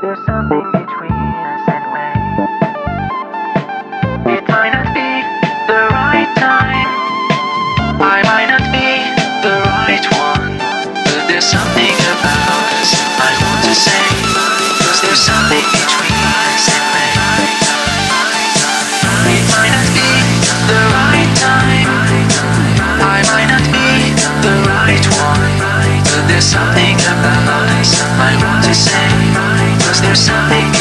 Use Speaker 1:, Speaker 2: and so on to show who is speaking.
Speaker 1: there's something between us and when It might not be the right time. I might not be the right one. But there's something about us I want to say. There's something between us and when It might not be the right time. I might not be the right one. But there's something about us I want to say there's something